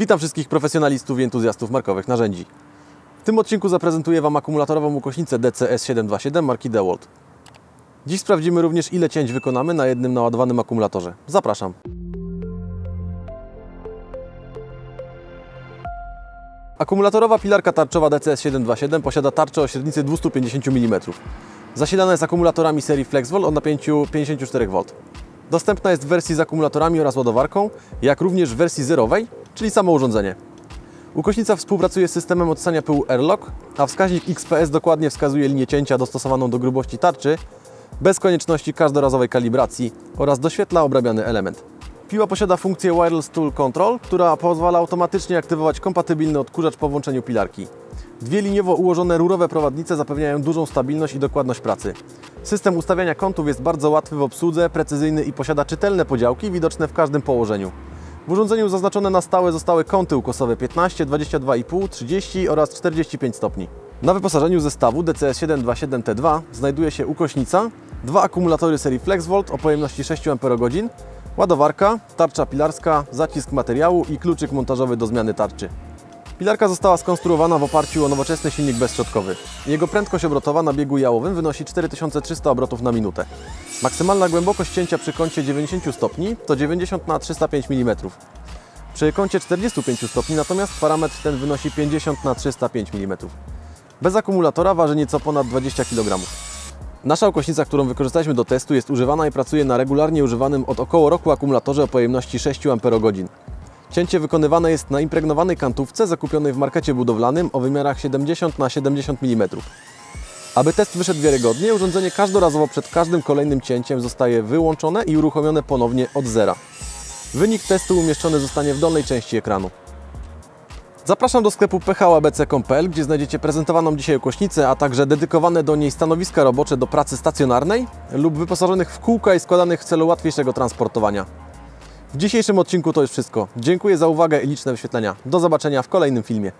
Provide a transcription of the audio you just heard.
Witam wszystkich profesjonalistów i entuzjastów markowych narzędzi. W tym odcinku zaprezentuję Wam akumulatorową ukośnicę DCS727 marki DeWalt. Dziś sprawdzimy również ile cięć wykonamy na jednym naładowanym akumulatorze. Zapraszam. Akumulatorowa pilarka tarczowa DCS727 posiada tarczę o średnicy 250 mm. Zasilana jest akumulatorami serii FlexVol o napięciu 54 V. Dostępna jest w wersji z akumulatorami oraz ładowarką, jak również w wersji zerowej, czyli samo urządzenie. Ukośnica współpracuje z systemem odsania pyłu Airlock, a wskaźnik XPS dokładnie wskazuje linię cięcia dostosowaną do grubości tarczy, bez konieczności każdorazowej kalibracji oraz doświetla obrabiany element. Piła posiada funkcję Wireless Tool Control, która pozwala automatycznie aktywować kompatybilny odkurzacz po włączeniu pilarki. Dwie liniowo ułożone rurowe prowadnice zapewniają dużą stabilność i dokładność pracy. System ustawiania kątów jest bardzo łatwy w obsłudze, precyzyjny i posiada czytelne podziałki widoczne w każdym położeniu. W urządzeniu zaznaczone na stałe zostały kąty ukosowe 15, 22,5, 30 oraz 45 stopni. Na wyposażeniu zestawu DCS727T2 znajduje się ukośnica, dwa akumulatory serii FlexVolt o pojemności 6 Ah, ładowarka, tarcza pilarska, zacisk materiału i kluczyk montażowy do zmiany tarczy. Pilarka została skonstruowana w oparciu o nowoczesny silnik bezszczotkowy. Jego prędkość obrotowa na biegu jałowym wynosi 4300 obrotów na minutę. Maksymalna głębokość cięcia przy kącie 90 stopni to 90 na 305 mm. Przy kącie 45 stopni natomiast parametr ten wynosi 50 na 305 mm. Bez akumulatora waży nieco ponad 20 kg. Nasza ukośnica, którą wykorzystaliśmy do testu jest używana i pracuje na regularnie używanym od około roku akumulatorze o pojemności 6 Ah. Cięcie wykonywane jest na impregnowanej kantówce zakupionej w markecie budowlanym o wymiarach 70 na 70 mm. Aby test wyszedł wiarygodnie, urządzenie każdorazowo przed każdym kolejnym cięciem zostaje wyłączone i uruchomione ponownie od zera. Wynik testu umieszczony zostanie w dolnej części ekranu. Zapraszam do sklepu phłabc.pl, gdzie znajdziecie prezentowaną dzisiaj ukośnicę, a także dedykowane do niej stanowiska robocze do pracy stacjonarnej lub wyposażonych w kółka i składanych w celu łatwiejszego transportowania. W dzisiejszym odcinku to już wszystko. Dziękuję za uwagę i liczne wyświetlenia. Do zobaczenia w kolejnym filmie.